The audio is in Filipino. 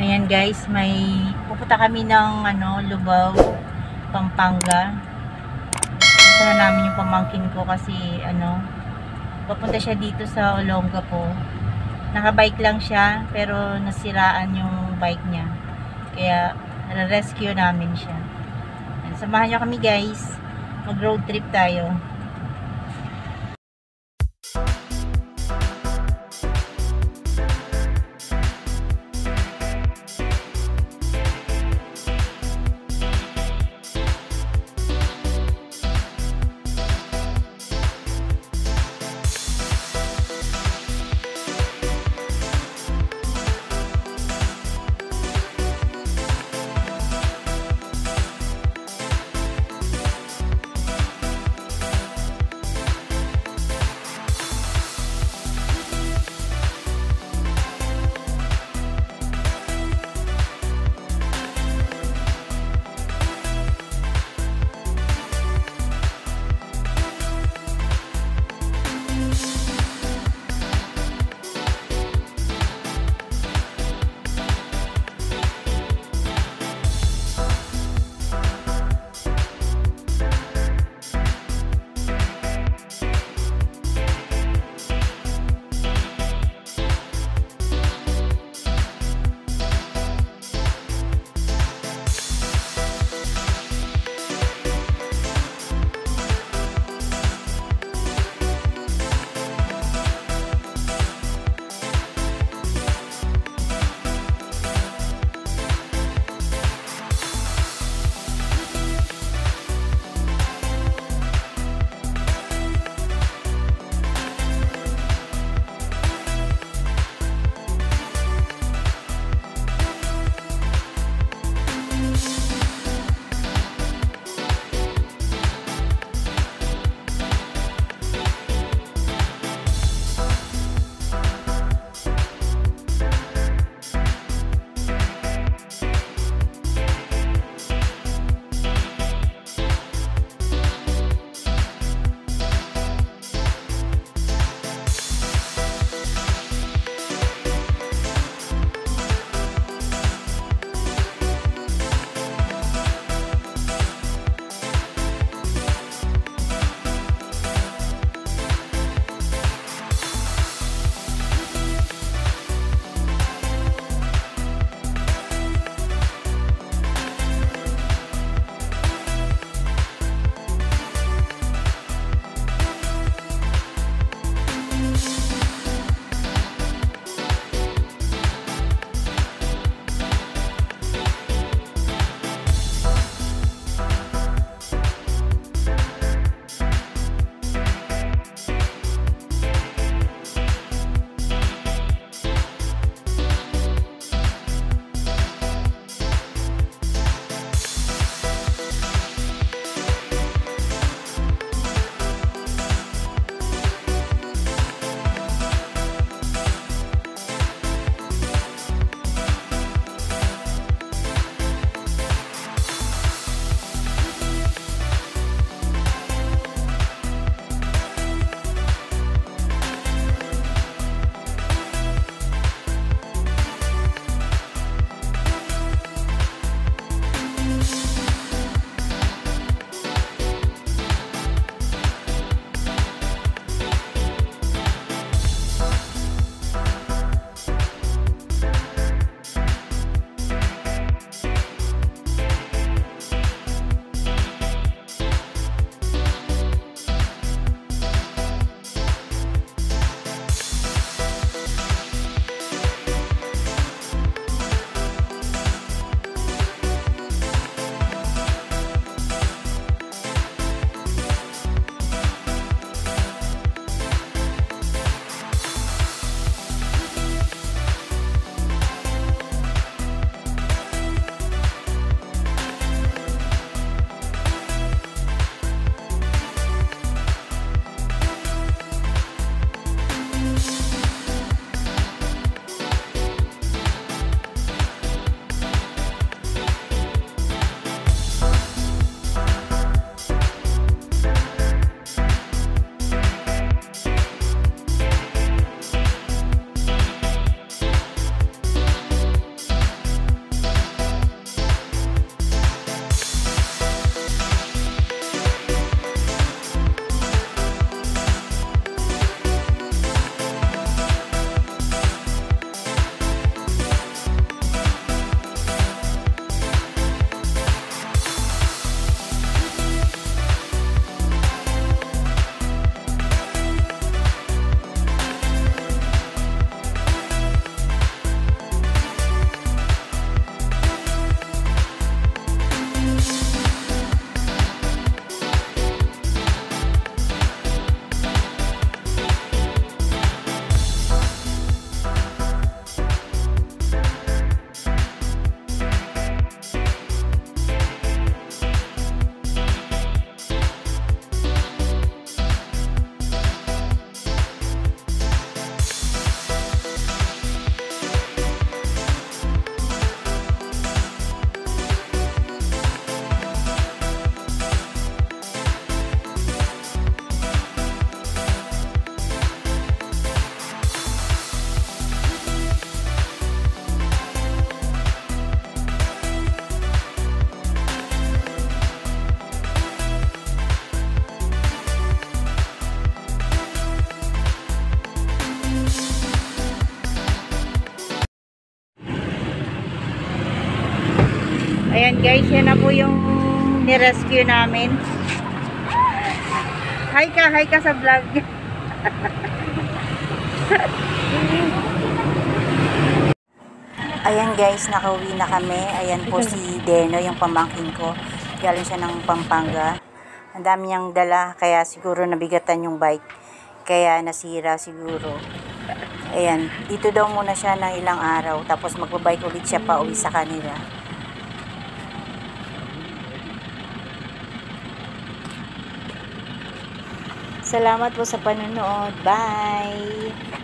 Ayan guys, may pupunta kami ng ano, Lubao, Pampanga. Gusto na namin yung pamangkin ko kasi ano, papunta siya dito sa Olongapo. Nakabike lang siya pero nasiraan yung bike niya. Kaya rescue namin siya. Samahan niyo kami guys. Mag road trip tayo. Ayan guys, yan na po yung nirescue namin. Hi ka, hi ka sa vlog. Ayan guys, nakauwi na kami. Ayan po si Deno, yung pamangkin ko. Galing siya ng Pampanga. Ang dami niyang dala, kaya siguro nabigatan yung bike. Kaya nasira siguro. Ayan, dito daw muna siya ng ilang araw. Tapos magbabike ulit siya pa uwi sa kanila. Salamat po sa panonood. Bye!